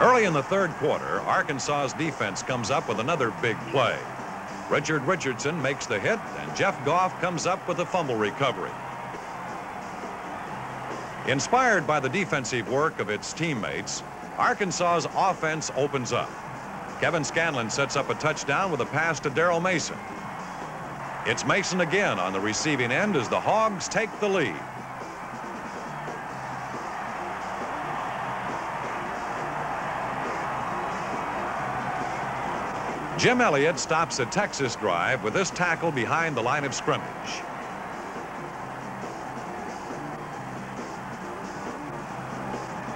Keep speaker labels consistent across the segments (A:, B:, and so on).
A: Early in the third quarter, Arkansas's defense comes up with another big play. Richard Richardson makes the hit, and Jeff Goff comes up with a fumble recovery. Inspired by the defensive work of its teammates, Arkansas's offense opens up. Kevin Scanlon sets up a touchdown with a pass to Daryl Mason. It's Mason again on the receiving end as the Hogs take the lead. Jim Elliott stops a Texas drive with this tackle behind the line of scrimmage.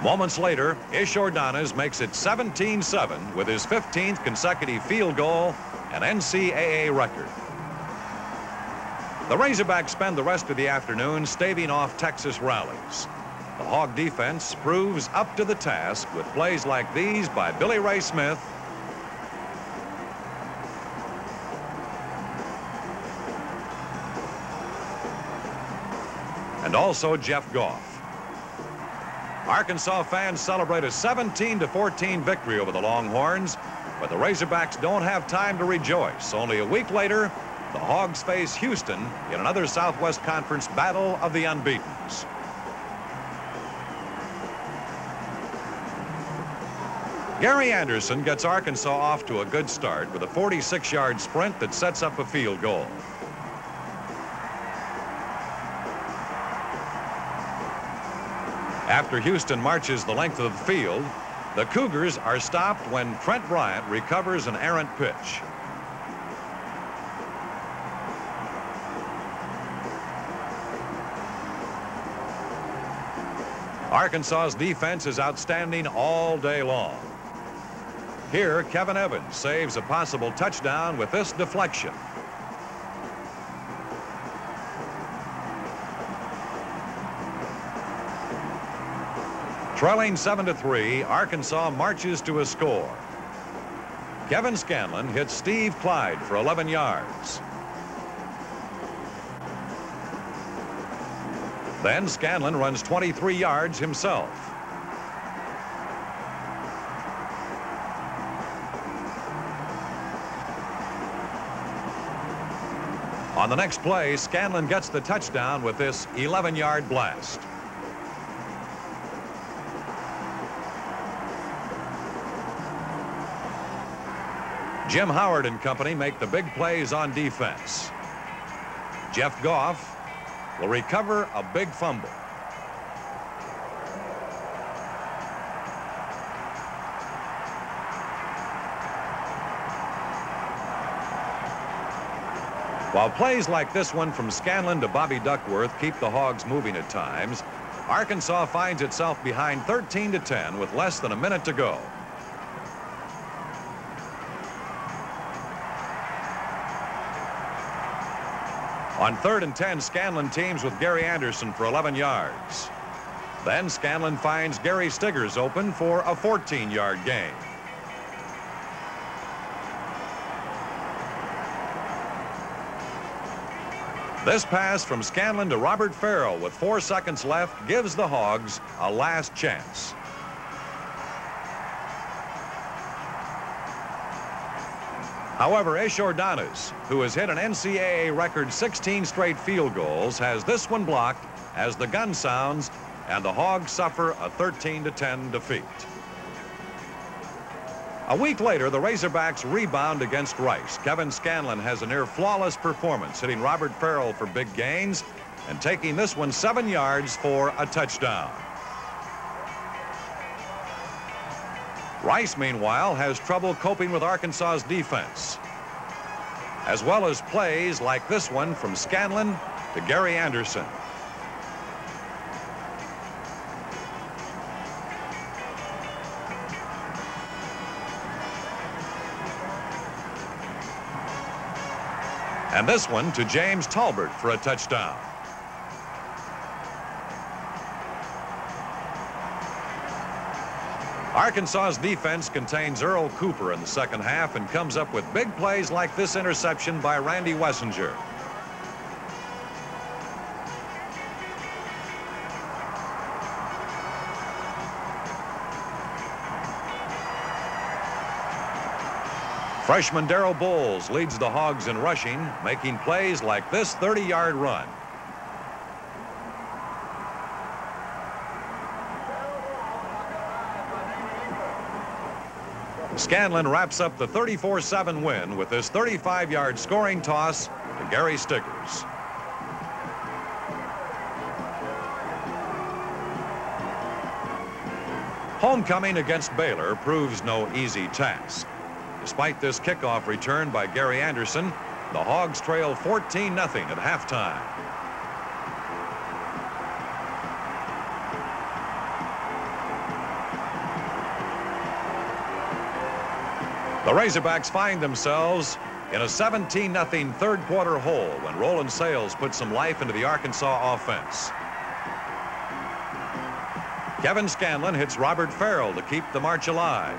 A: Moments later, Ish Ordonez makes it 17-7 with his 15th consecutive field goal, an NCAA record. The Razorbacks spend the rest of the afternoon staving off Texas rallies. The Hog defense proves up to the task with plays like these by Billy Ray Smith and also Jeff Goff. Arkansas fans celebrate a 17 to 14 victory over the Longhorns, but the Razorbacks don't have time to rejoice. Only a week later, the Hogs face Houston in another Southwest Conference battle of the unbeatens. Gary Anderson gets Arkansas off to a good start with a 46-yard sprint that sets up a field goal. After Houston marches the length of the field, the Cougars are stopped when Trent Bryant recovers an errant pitch. Arkansas's defense is outstanding all day long. Here, Kevin Evans saves a possible touchdown with this deflection. Trailing 7 to 3, Arkansas marches to a score. Kevin Scanlon hits Steve Clyde for 11 yards. Then Scanlon runs 23 yards himself. On the next play, Scanlon gets the touchdown with this 11-yard blast. Jim Howard and company make the big plays on defense. Jeff Goff will recover a big fumble. While plays like this one from Scanlon to Bobby Duckworth keep the Hogs moving at times, Arkansas finds itself behind 13 to 10 with less than a minute to go. On third and 10, Scanlon teams with Gary Anderson for 11 yards. Then Scanlon finds Gary Stiggers open for a 14-yard gain. This pass from Scanlon to Robert Farrell with four seconds left gives the Hogs a last chance. However, Ish Ordonez, who has hit an NCAA record 16 straight field goals, has this one blocked as the gun sounds and the Hogs suffer a 13 to 10 defeat. A week later, the Razorbacks rebound against Rice. Kevin Scanlon has a near flawless performance, hitting Robert Farrell for big gains and taking this one seven yards for a touchdown. Rice, meanwhile, has trouble coping with Arkansas's defense, as well as plays like this one from Scanlon to Gary Anderson. And this one to James Talbert for a touchdown. Arkansas's defense contains Earl Cooper in the second half and comes up with big plays like this interception by Randy Wessinger. Freshman Darrell Bowles leads the Hogs in rushing, making plays like this 30-yard run. Scanlon wraps up the 34-7 win with this 35-yard scoring toss to Gary Stiggers. Homecoming against Baylor proves no easy task. Despite this kickoff return by Gary Anderson, the Hogs trail 14-0 at halftime. The Razorbacks find themselves in a 17-0 third quarter hole when Roland Sales put some life into the Arkansas offense. Kevin Scanlon hits Robert Farrell to keep the march alive.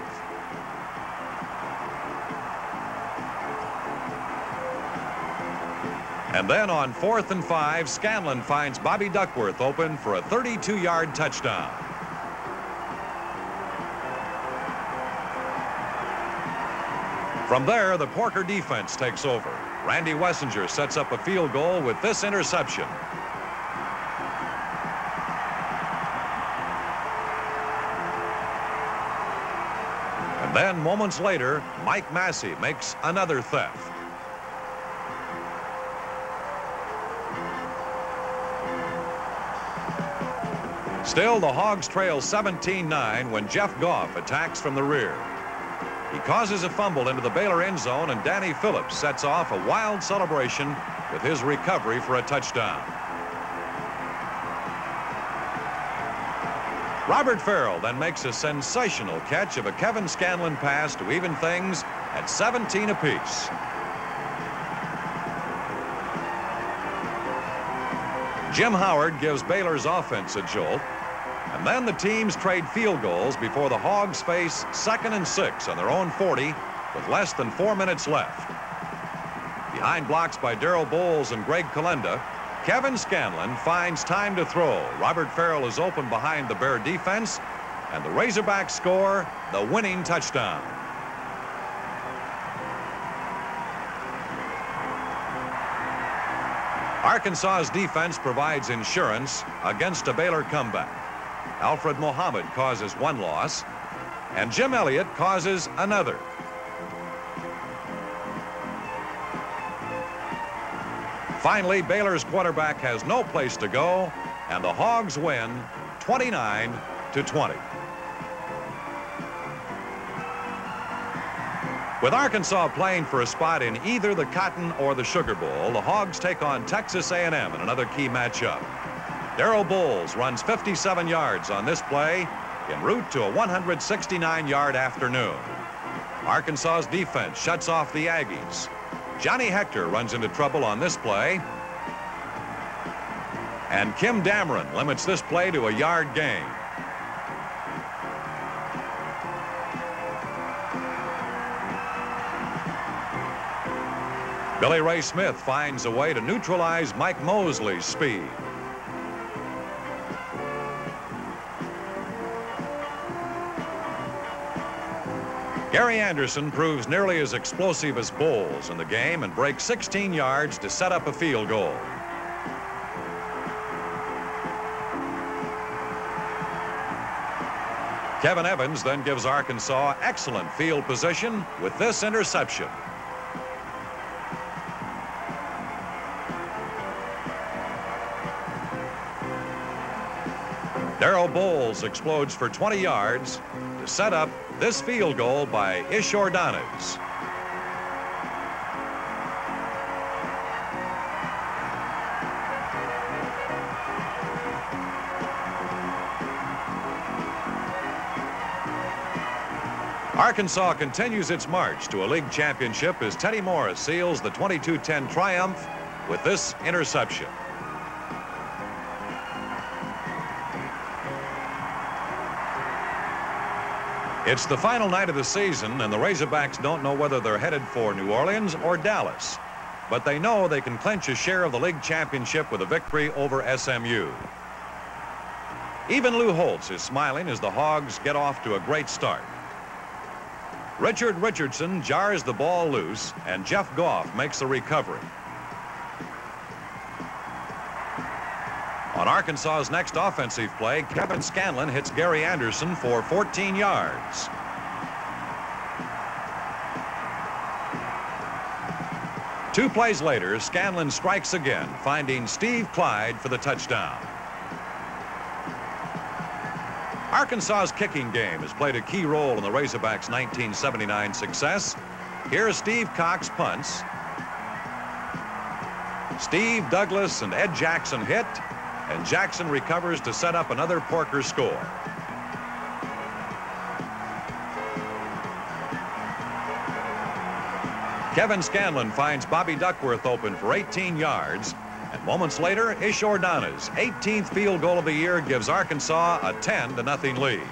A: And then on fourth and five, Scanlon finds Bobby Duckworth open for a 32-yard touchdown. From there, the Porker defense takes over. Randy Wessinger sets up a field goal with this interception. And then moments later, Mike Massey makes another theft. Still, the Hogs trail 17-9 when Jeff Goff attacks from the rear. He causes a fumble into the Baylor end zone, and Danny Phillips sets off a wild celebration with his recovery for a touchdown. Robert Farrell then makes a sensational catch of a Kevin Scanlon pass to even things at 17 apiece. Jim Howard gives Baylor's offense a jolt. Then the teams trade field goals before the Hogs face second and six on their own 40 with less than four minutes left. Behind blocks by Darrell Bowles and Greg Kolenda, Kevin Scanlon finds time to throw. Robert Farrell is open behind the Bear defense, and the Razorbacks score the winning touchdown. Arkansas's defense provides insurance against a Baylor comeback. Alfred Mohammed causes one loss, and Jim Elliott causes another. Finally, Baylor's quarterback has no place to go, and the Hogs win 29 to 20. With Arkansas playing for a spot in either the Cotton or the Sugar Bowl, the Hogs take on Texas A&M in another key matchup. Darrell Bowles runs 57 yards on this play en route to a 169-yard afternoon. Arkansas's defense shuts off the Aggies. Johnny Hector runs into trouble on this play. And Kim Dameron limits this play to a yard gain. Billy Ray Smith finds a way to neutralize Mike Mosley's speed. Gary Anderson proves nearly as explosive as Bowles in the game and breaks 16 yards to set up a field goal. Kevin Evans then gives Arkansas excellent field position with this interception. Darrell Bowles explodes for 20 yards to set up this field goal by Ish. Arkansas continues its march to a league championship as Teddy Morris seals the 22-10 triumph with this interception. It's the final night of the season, and the Razorbacks don't know whether they're headed for New Orleans or Dallas. But they know they can clinch a share of the league championship with a victory over SMU. Even Lou Holtz is smiling as the Hogs get off to a great start. Richard Richardson jars the ball loose, and Jeff Goff makes the recovery. On Arkansas's next offensive play, Kevin Scanlon hits Gary Anderson for 14 yards. Two plays later, Scanlon strikes again, finding Steve Clyde for the touchdown. Arkansas's kicking game has played a key role in the Razorbacks' 1979 success. Here's Steve Cox punts. Steve Douglas and Ed Jackson hit, and Jackson recovers to set up another Porker score. Kevin Scanlon finds Bobby Duckworth open for 18 yards. And moments later, Ish Ordonez's 18th field goal of the year gives Arkansas a 10 to nothing lead.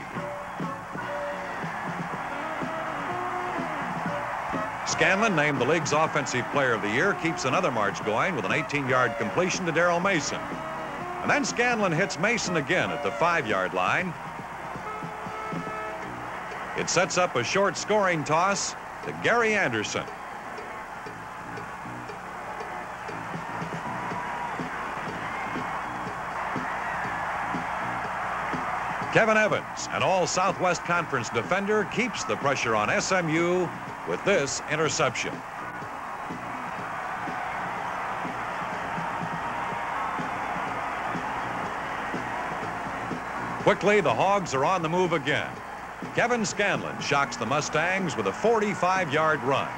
A: Scanlon, named the league's offensive player of the year, keeps another march going with an 18-yard completion to Daryl Mason. And then Scanlon hits Mason again at the five-yard line. It sets up a short scoring toss to Gary Anderson. Kevin Evans, an all-Southwest Conference defender, keeps the pressure on SMU with this interception. Quickly, the Hogs are on the move again. Kevin Scanlon shocks the Mustangs with a 45-yard run.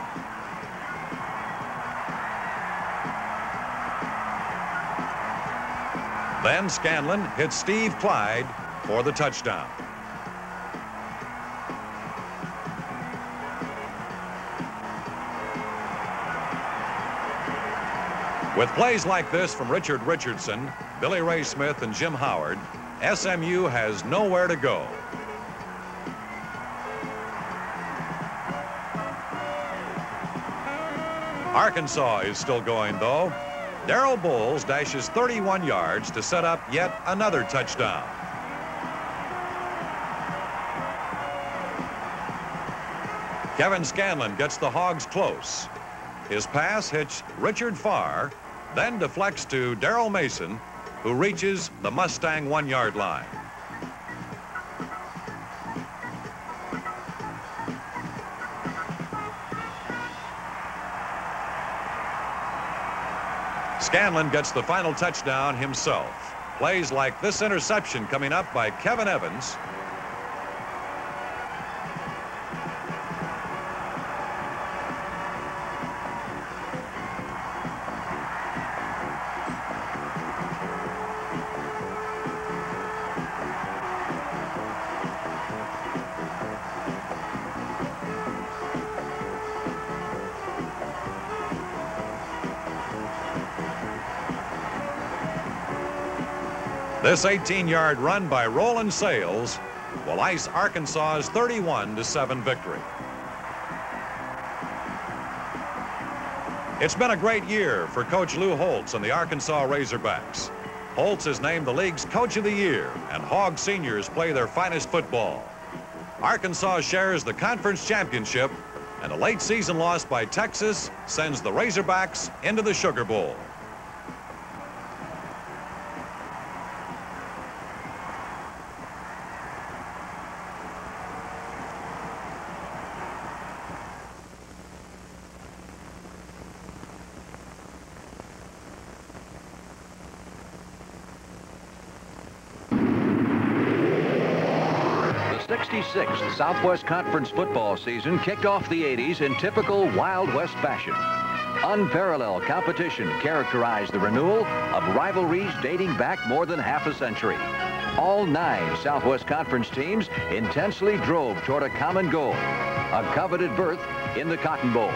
A: Then Scanlon hits Steve Clyde for the touchdown. With plays like this from Richard Richardson, Billy Ray Smith, and Jim Howard, SMU has nowhere to go. Arkansas is still going, though. Darrell Bowles dashes 31 yards to set up yet another touchdown. Kevin Scanlon gets the Hogs close. His pass hits Richard Farr, then deflects to Darrell Mason, who reaches the Mustang one-yard line. Scanlon gets the final touchdown himself. Plays like this interception coming up by Kevin Evans This 18-yard run by Roland Sales will ice Arkansas's 31-7 victory. It's been a great year for Coach Lou Holtz and the Arkansas Razorbacks. Holtz is named the league's Coach of the Year, and Hog seniors play their finest football. Arkansas shares the conference championship, and a late season loss by Texas sends the Razorbacks into the Sugar Bowl.
B: Southwest Conference football season kicked off the 80s in typical Wild West fashion. Unparalleled competition characterized the renewal of rivalries dating back more than half a century. All nine Southwest Conference teams intensely drove toward a common goal, a coveted berth in the Cotton Bowl.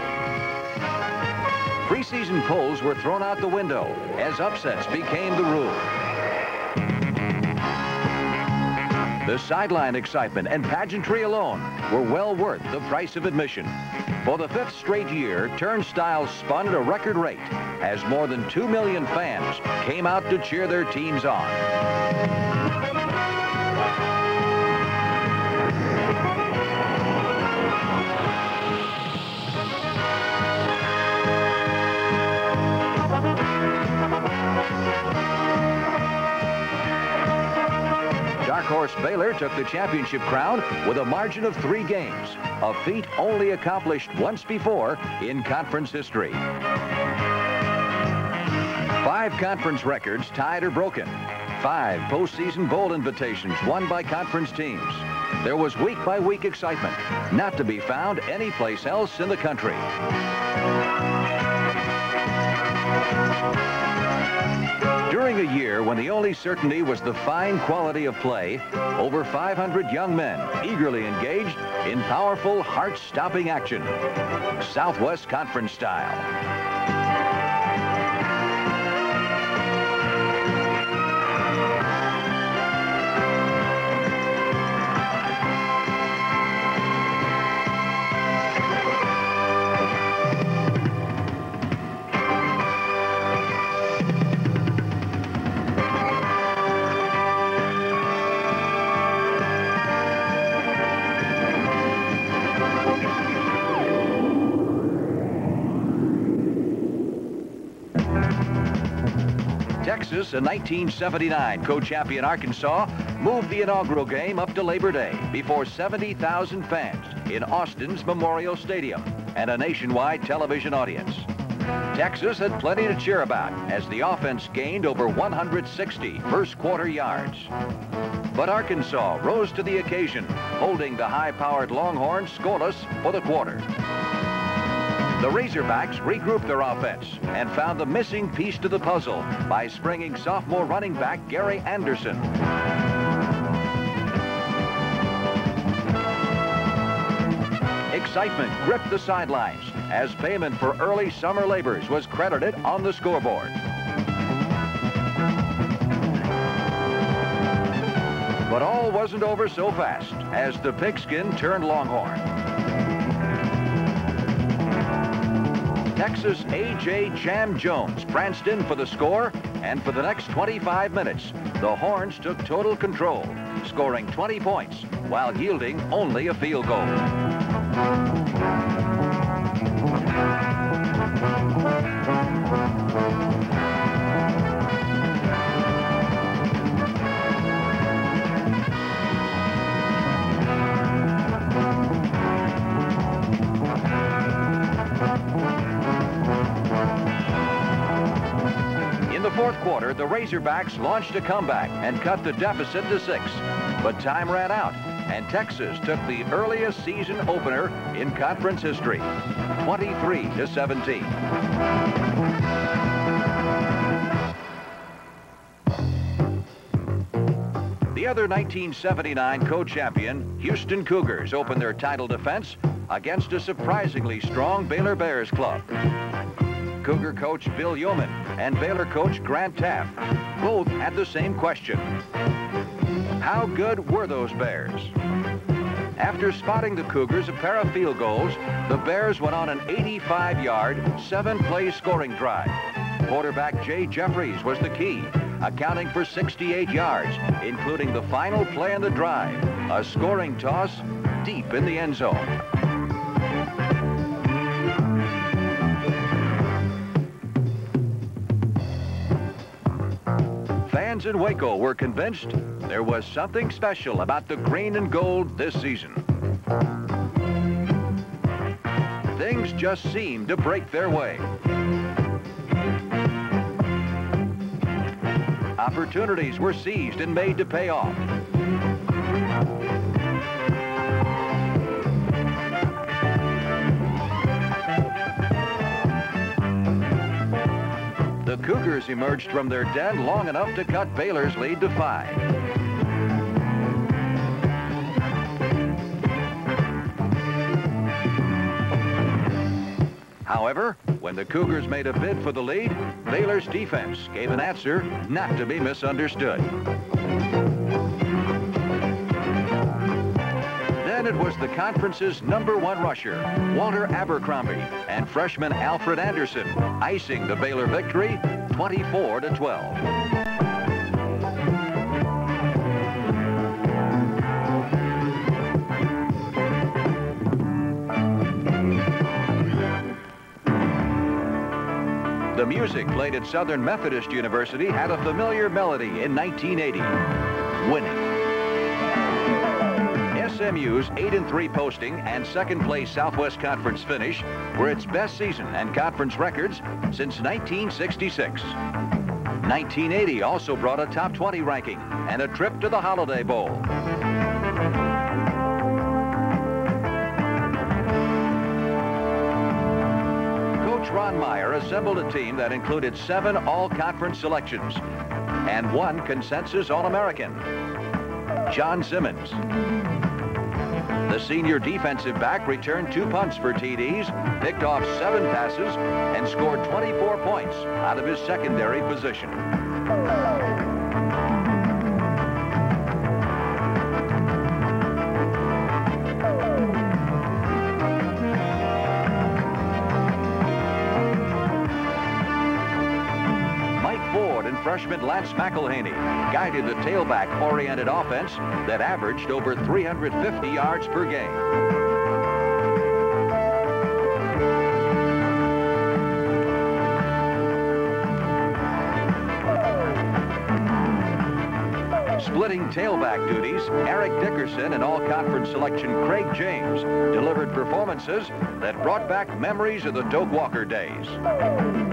B: Preseason polls were thrown out the window as upsets became the rule. The sideline excitement and pageantry alone were well worth the price of admission. For the fifth straight year, turnstiles spun at a record rate as more than 2 million fans came out to cheer their teams on. Workhorse Baylor took the championship crown with a margin of three games, a feat only accomplished once before in conference history. Five conference records tied or broken. Five postseason bowl invitations won by conference teams. There was week-by-week -week excitement, not to be found anyplace else in the country. During a year when the only certainty was the fine quality of play, over 500 young men eagerly engaged in powerful, heart-stopping action. Southwest Conference style. Texas in 1979, co-champion Arkansas moved the inaugural game up to Labor Day before 70,000 fans in Austin's Memorial Stadium and a nationwide television audience. Texas had plenty to cheer about as the offense gained over 160 first quarter yards. But Arkansas rose to the occasion, holding the high-powered Longhorns scoreless for the quarter. The Razorbacks regrouped their offense and found the missing piece to the puzzle by springing sophomore running back Gary Anderson. Excitement gripped the sidelines as payment for early summer labors was credited on the scoreboard. But all wasn't over so fast as the pigskin turned Longhorn. Texas A.J. Jam Jones pranced in for the score, and for the next 25 minutes, the Horns took total control, scoring 20 points while yielding only a field goal. Quarter, the Razorbacks launched a comeback and cut the deficit to six. But time ran out, and Texas took the earliest season opener in conference history, 23 to 17. The other 1979 co-champion, Houston Cougars, opened their title defense against a surprisingly strong Baylor Bears club. Cougar coach Bill Yeoman and Baylor coach Grant Teaff both had the same question. How good were those Bears? After spotting the Cougars a pair of field goals, the Bears went on an 85-yard, seven-play scoring drive. Quarterback Jay Jeffries was the key, accounting for 68 yards, including the final play in the drive, a scoring toss deep in the end zone. In Waco were convinced there was something special about the green and gold this season. Things just seemed to break their way. Opportunities were seized and made to pay off. Cougars emerged from their den long enough to cut Baylor's lead to five. However, when the Cougars made a bid for the lead, Baylor's defense gave an answer not to be misunderstood. It was the conference's number one rusher, Walter Abercrombie, and freshman Alfred Anderson, icing the Baylor victory 24 to 12. The music played at Southern Methodist University had a familiar melody in 1980, Winning. SMU's 8-3 posting and second-place Southwest Conference finish were its best season and conference records since 1966. 1980 also brought a top 20 ranking and a trip to the Holiday Bowl. Coach Ron Meyer assembled a team that included seven all-conference selections and one consensus All-American, John Simmons. The senior defensive back returned two punts for TDs, picked off seven passes, and scored 24 points out of his secondary position. Freshman Lance McIlhenny guided the tailback-oriented offense that averaged over 350 yards per game. Splitting tailback duties, Eric Dickerson and all-conference selection Craig James delivered performances that brought back memories of the Doak Walker days.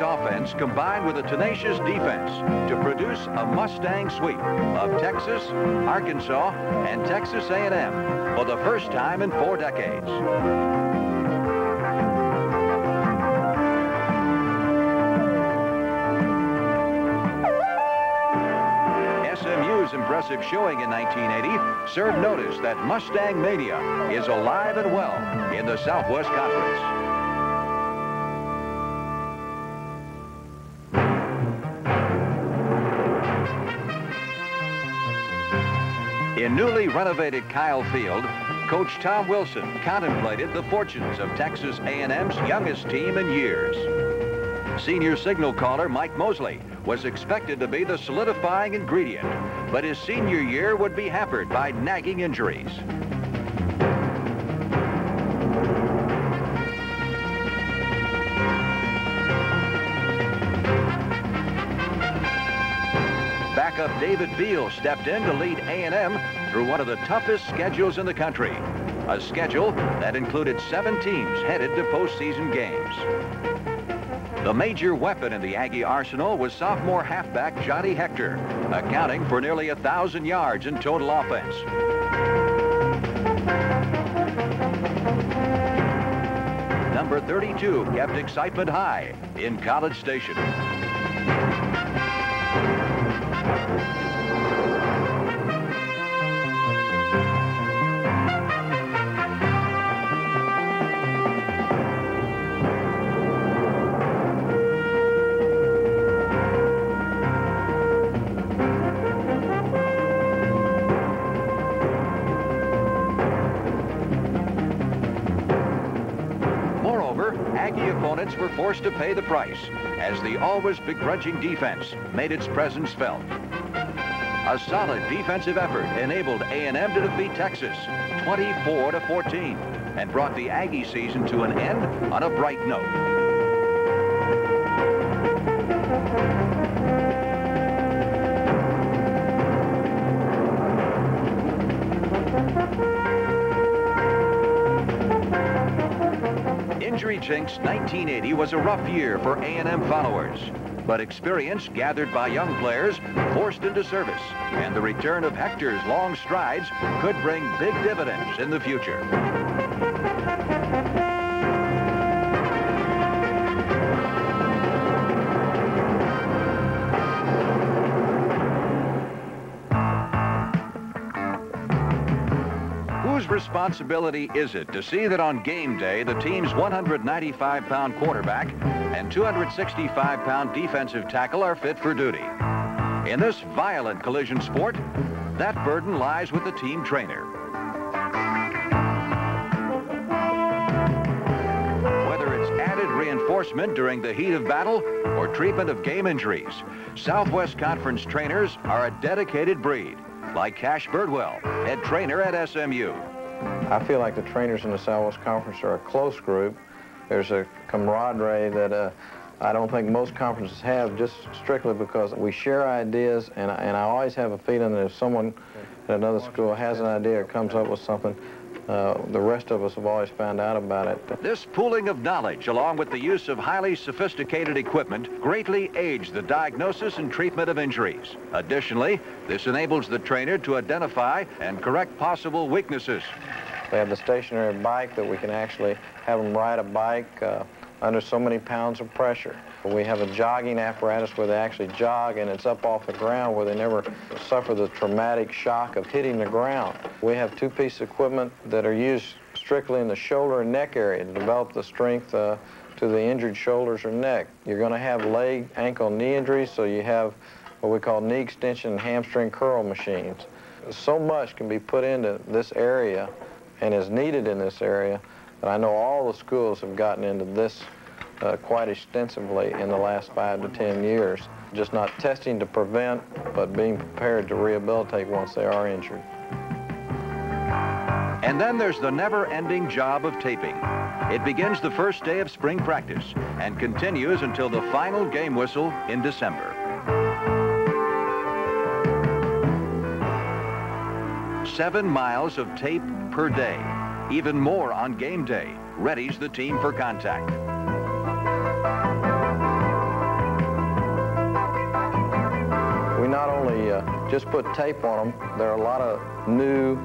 B: Offense combined with a tenacious defense to produce a Mustang sweep of Texas, Arkansas, and Texas A&M for the first time in four decades. SMU's impressive showing in 1980 served notice that Mustang Mania is alive and well in the Southwest Conference. In newly renovated Kyle Field, Coach Tom Wilson contemplated the fortunes of Texas A&M's youngest team in years. Senior signal caller Mike Mosley was expected to be the solidifying ingredient, but his senior year would be hampered by nagging injuries. backup David Beal stepped in to lead A&M through one of the toughest schedules in the country. A schedule that included seven teams headed to postseason games. The major weapon in the Aggie arsenal was sophomore halfback Johnny Hector, accounting for nearly a 1,000 yards in total offense. Number 32 kept excitement high in College Station. Were forced to pay the price as the always begrudging defense made its presence felt. A solid defensive effort enabled A&M to defeat Texas 24 to 14 and brought the Aggie season to an end on a bright note. Injury 1980 was a rough year for A&M followers, but experience gathered by young players forced into service, and the return of Hector's long strides could bring big dividends in the future. Responsibility is it to see that on game day, the team's 195-pound quarterback and 265-pound defensive tackle are fit for duty? In this violent collision sport, that burden lies with the team trainer. Whether it's added reinforcement during the heat of battle or treatment of game injuries, Southwest Conference trainers are a dedicated breed, like Cash Birdwell, head trainer at SMU.
C: I feel like the trainers in the Southwest Conference are a close group. There's a camaraderie that uh, I don't think most conferences have, just strictly because we share ideas, and, and I always have a feeling that if someone at another school has an idea or comes up with something, uh, the rest of us have always found out about it.
B: This pooling of knowledge, along with the use of highly sophisticated equipment, greatly aids the diagnosis and treatment of injuries. Additionally, this enables the trainer to identify and correct possible weaknesses.
C: They have the stationary bike that we can actually have them ride a bike uh, under so many pounds of pressure. We have a jogging apparatus where they actually jog and it's up off the ground where they never suffer the traumatic shock of hitting the ground. We have two pieces of equipment that are used strictly in the shoulder and neck area to develop the strength uh, to the injured shoulders or neck. You're going to have leg, ankle, knee injuries, so you have what we call knee extension and hamstring curl machines. So much can be put into this area and is needed in this area that I know all the schools have gotten into this uh, quite extensively in the last five to 10 years. Just not testing to prevent, but being prepared to rehabilitate once they are injured.
B: And then there's the never-ending job of taping. It begins the first day of spring practice and continues until the final game whistle in December. Seven miles of tape per day, even more on game day, readies the team for contact.
C: Uh, just put tape on them, there are a lot of new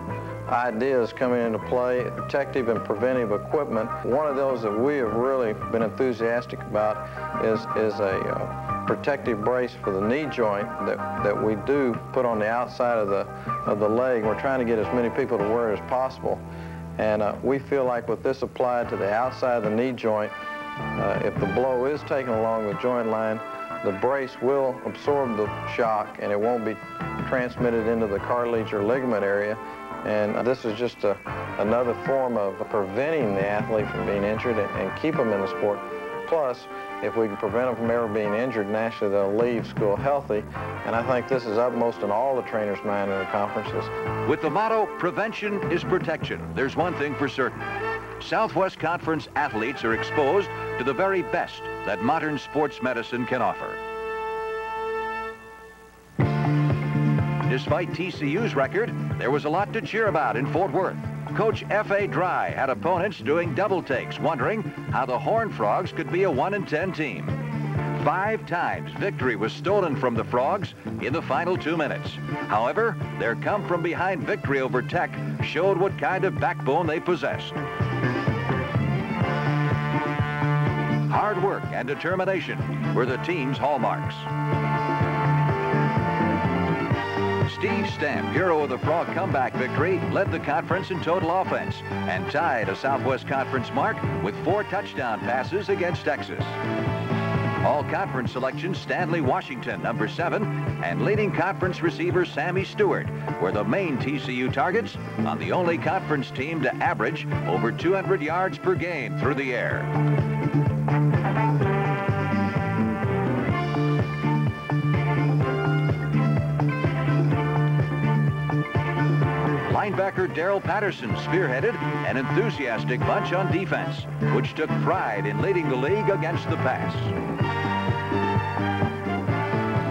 C: ideas coming into play, protective and preventive equipment. One of those that we have really been enthusiastic about is, is a uh, protective brace for the knee joint that, that we do put on the outside of the, of the leg. We're trying to get as many people to wear it as possible. And uh, we feel like with this applied to the outside of the knee joint, uh, if the blow is taken along the joint line, the brace will absorb the shock and it won't be transmitted into the cartilage or ligament area. And uh, this is just a, another form of preventing the athlete from being injured and, and keep them in the sport. Plus, if we can prevent them from ever being injured, naturally they'll leave school healthy. And I think this is upmost in all the trainers' mind in the conferences.
B: With the motto, prevention is protection, there's one thing for certain. Southwest Conference athletes are exposed to the very best that modern sports medicine can offer. Despite TCU's record, there was a lot to cheer about in Fort Worth. Coach F.A. Dry had opponents doing double takes, wondering how the Horned Frogs could be a 1-10 team. Five times victory was stolen from the Frogs in the final two minutes. However, their come-from-behind victory over Tech showed what kind of backbone they possessed. Hard work and determination were the team's hallmarks. Steve Stamp, hero of the Frog comeback victory, led the conference in total offense and tied a Southwest Conference mark with four touchdown passes against Texas. All conference selections, Stanley Washington, number seven, and leading conference receiver Sammy Stewart were the main TCU targets on the only conference team to average over 200 yards per game through the air. Linebacker Daryl Patterson spearheaded an enthusiastic bunch on defense, which took pride in leading the league against the pass.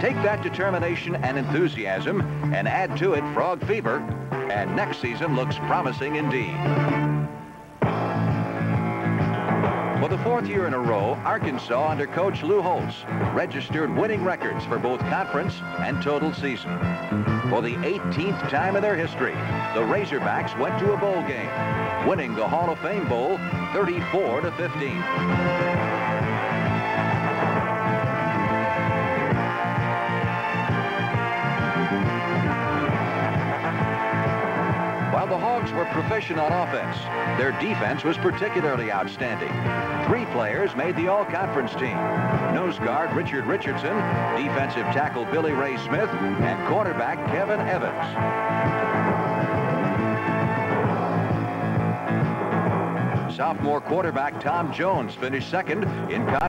B: Take that determination and enthusiasm and add to it frog fever, and next season looks promising indeed. For the fourth year in a row, Arkansas under coach Lou Holtz registered winning records for both conference and total season. For the 18th time in their history, the Razorbacks went to a bowl game, winning the Hall of Fame Bowl 34 to 15. Hogs were proficient on offense. Their defense was particularly outstanding. Three players made the all-conference team. Nose guard Richard Richardson, defensive tackle Billy Ray Smith, and quarterback Kevin Evans. Sophomore quarterback Tom Jones finished second in